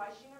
I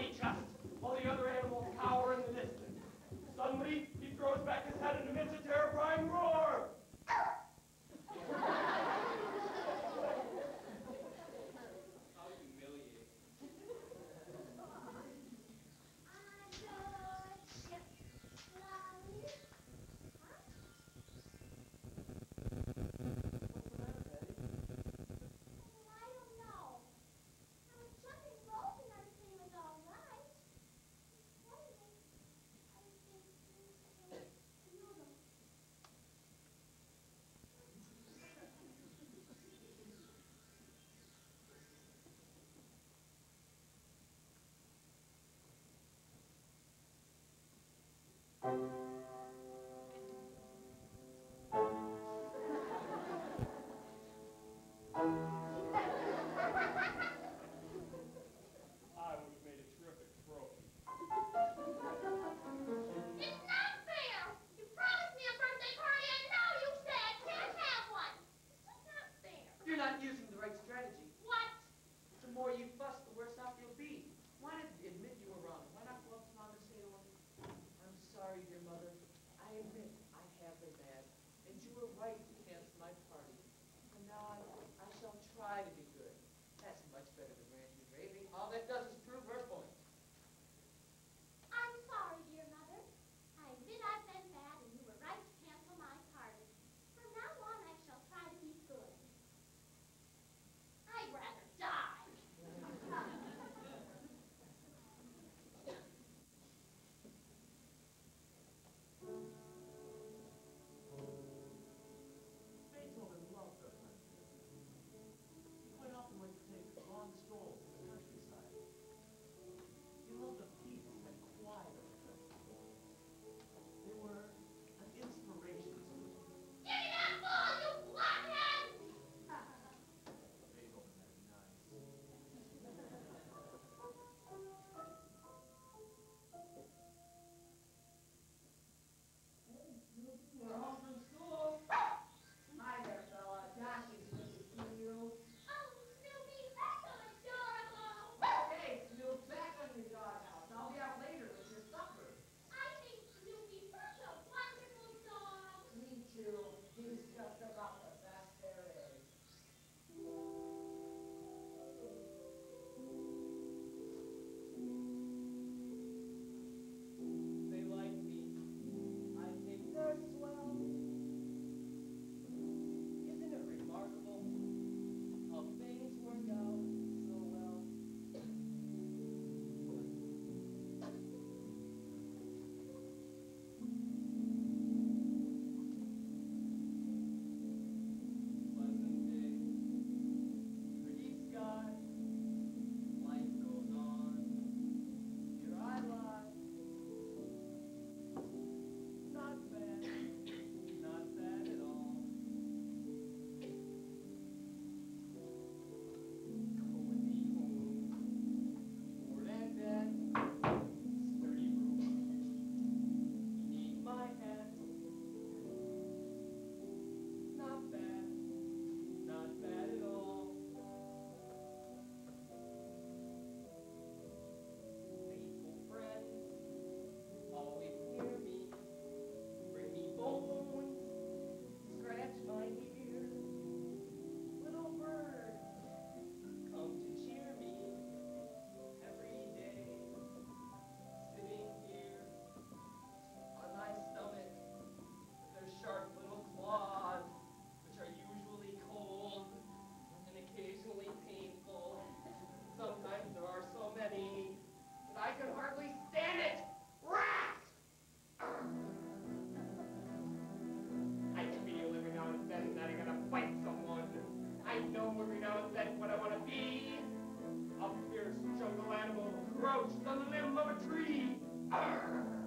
its mighty the other on the limb of a tree. Arr!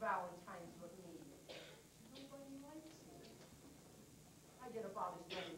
Valentine's with me. Nobody likes me. I get a Father's Day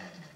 Amen.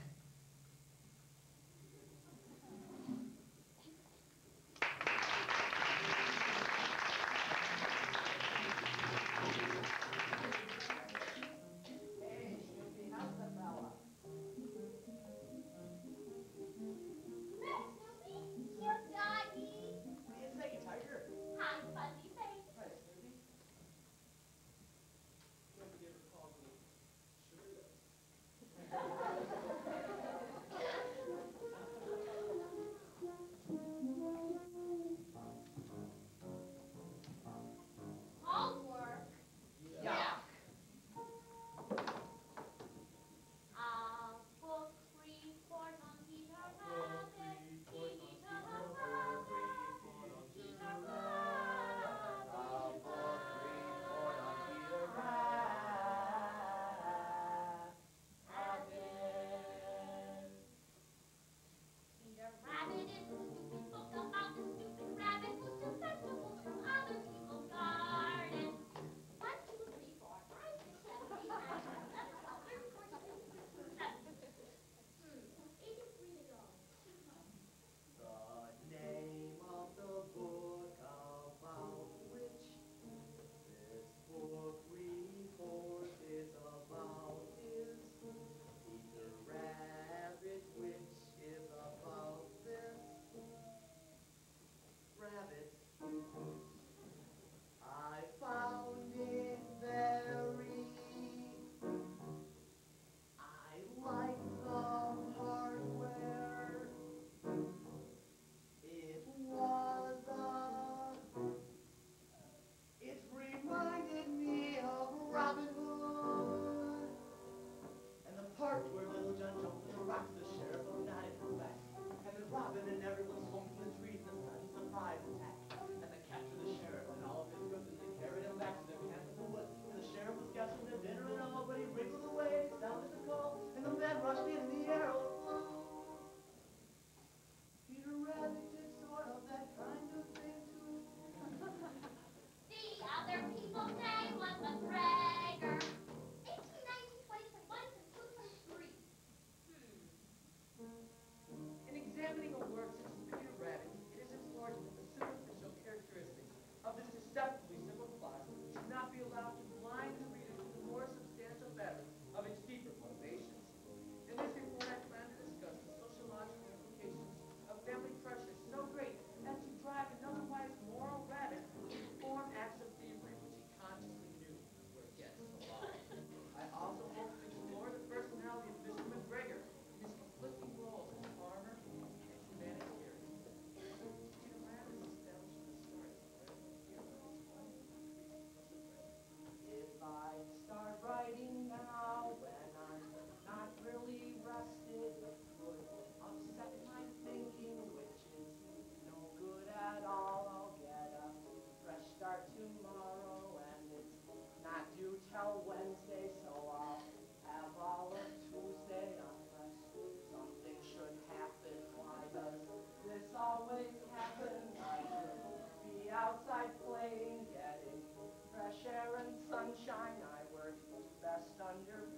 And sunshine. I work best under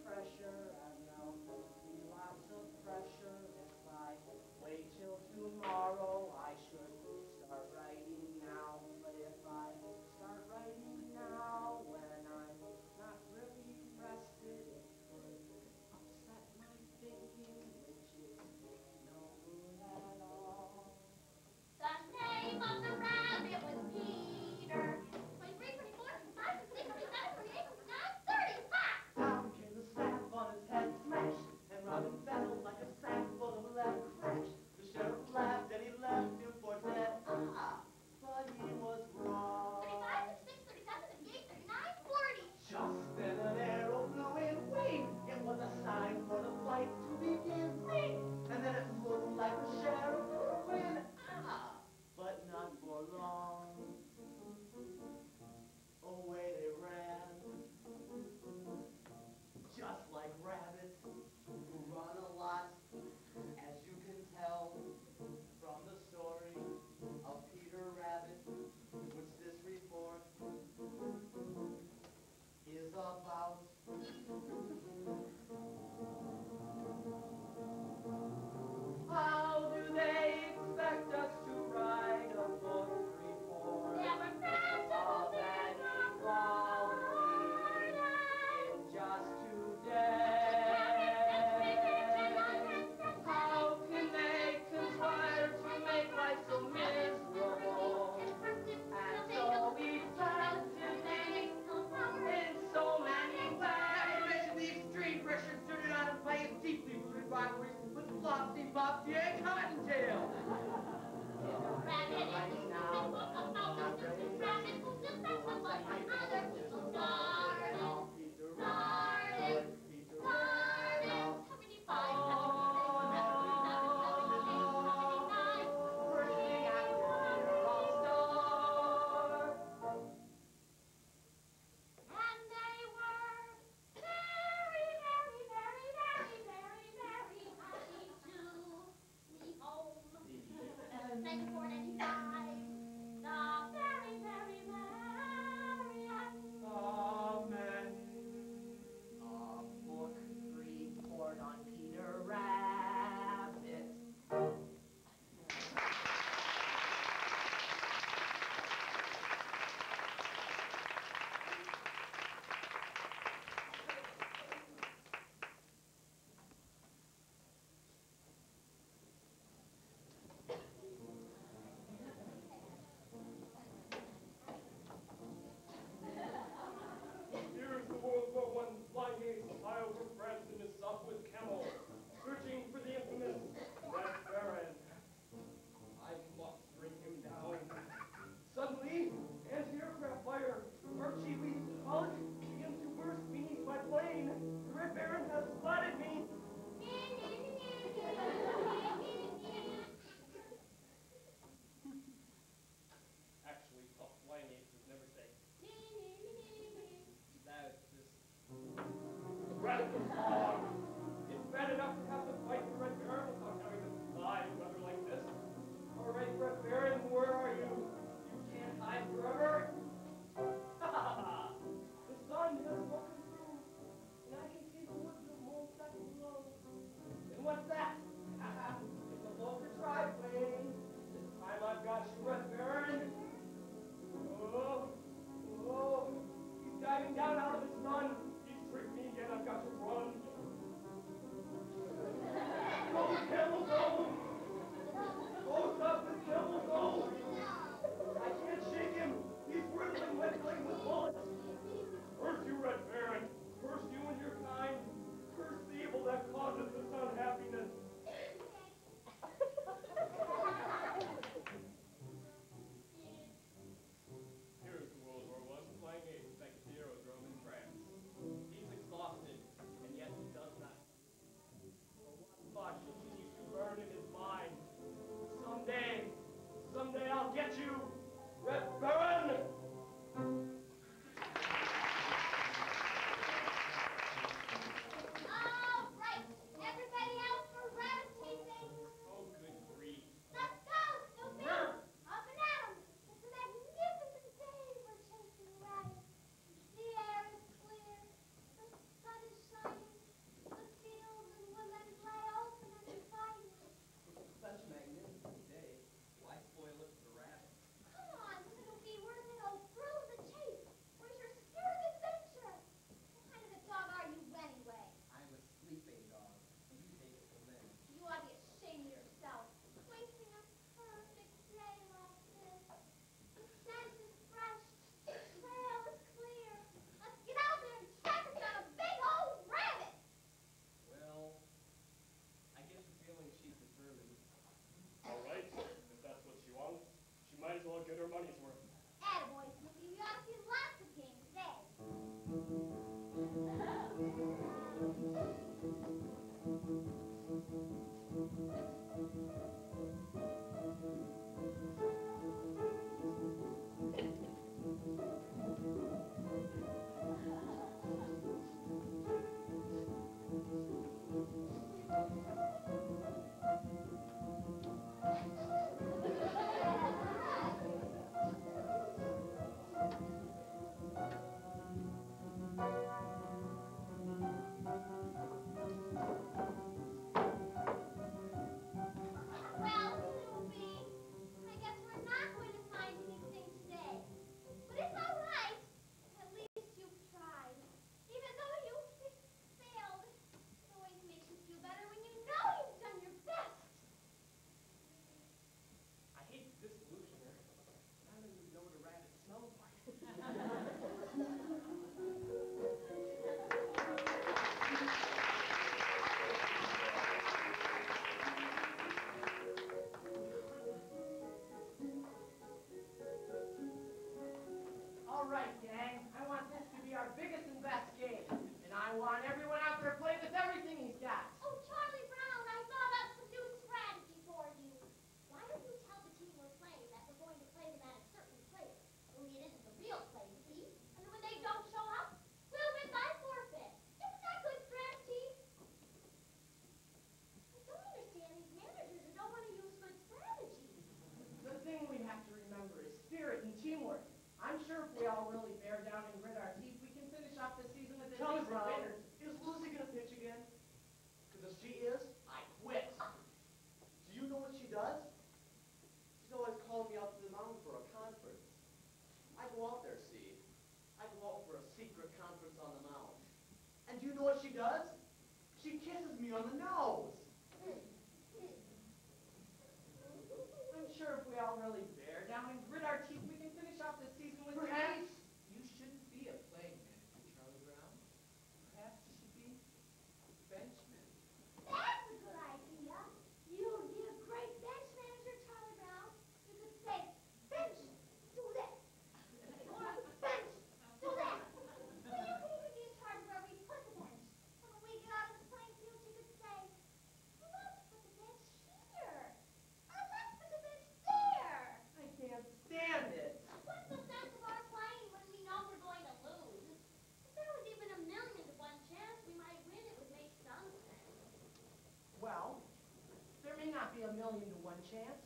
projeto.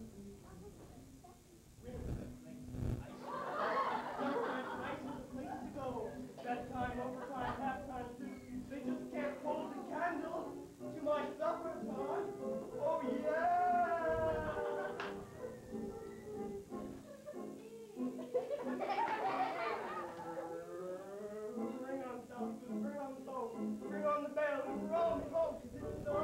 because this is all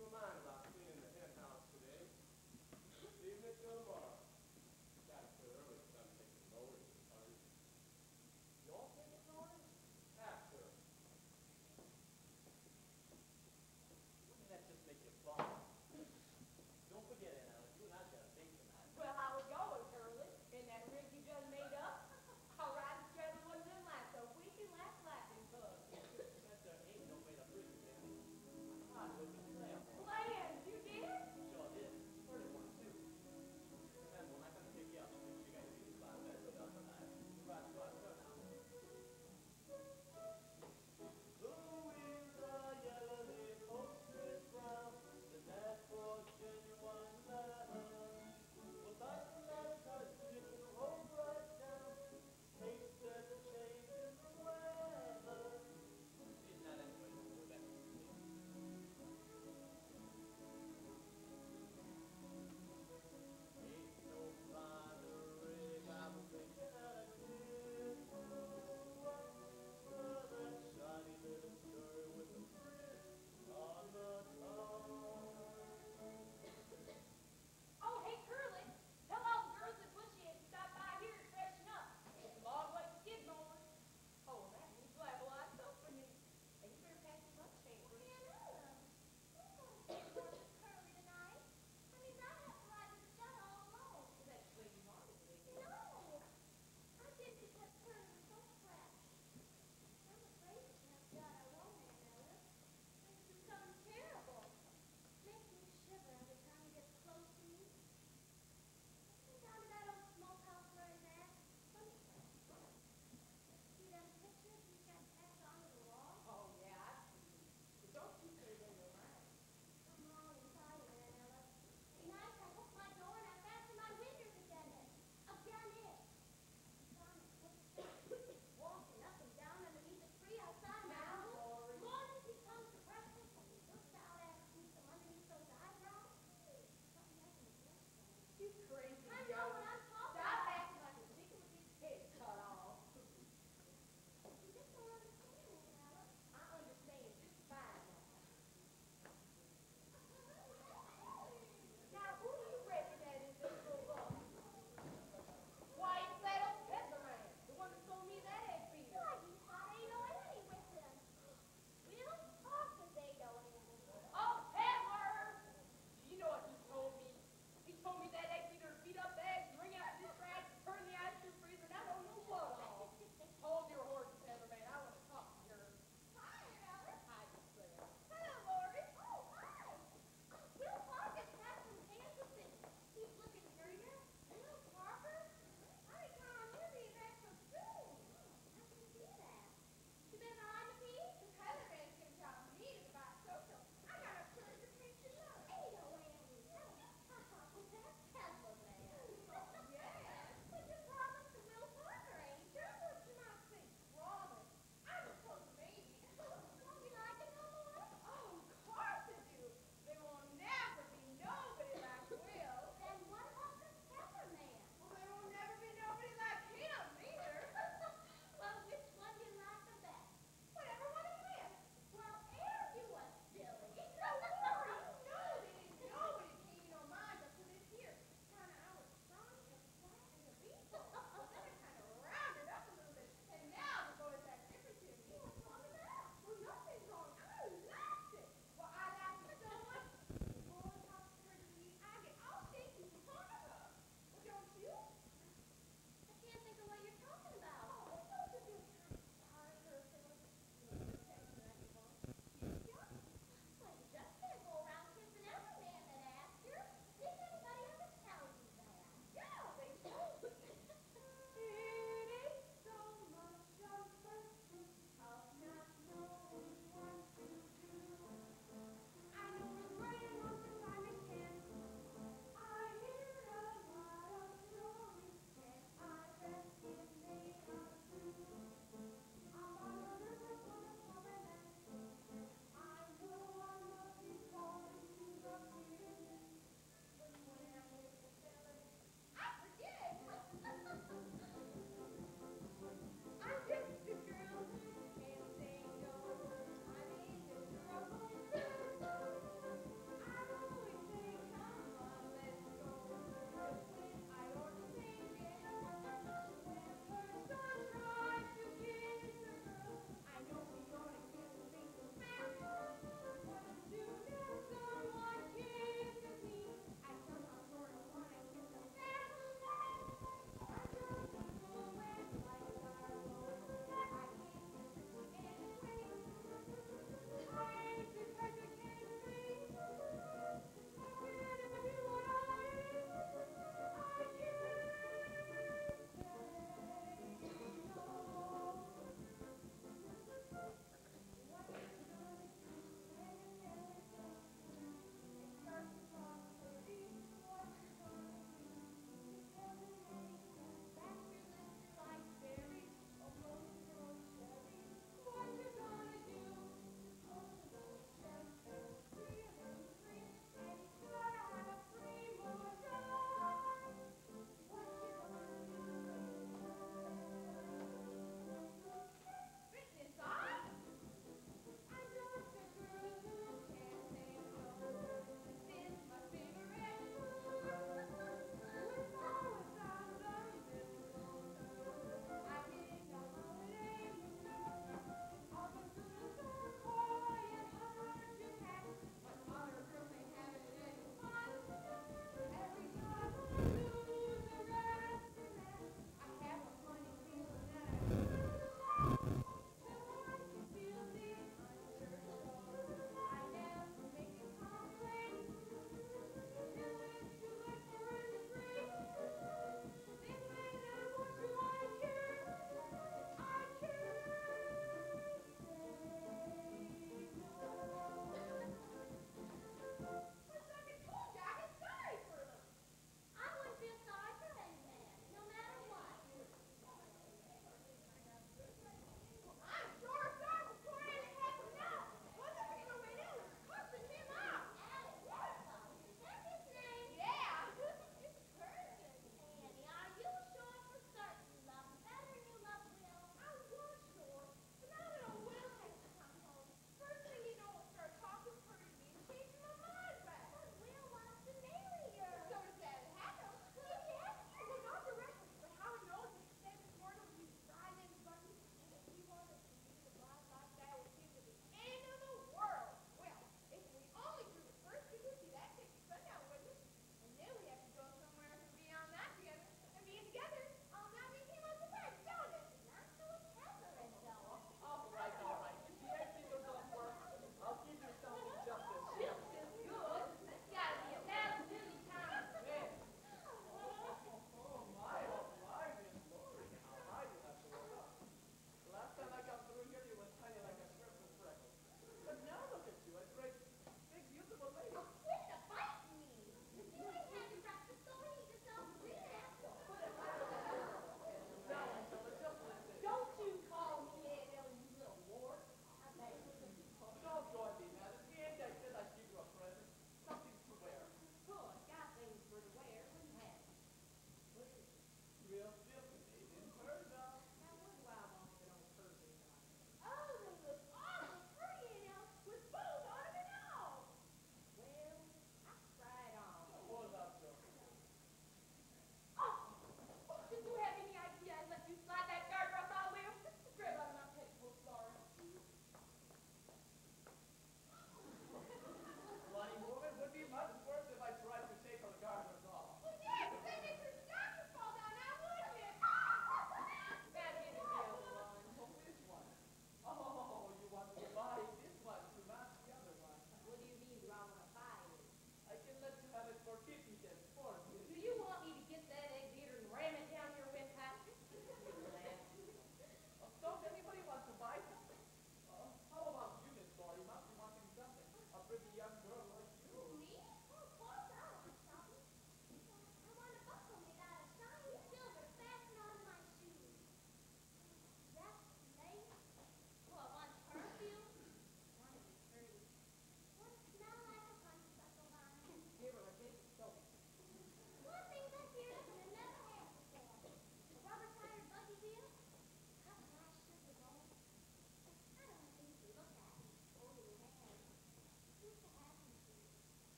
Romano.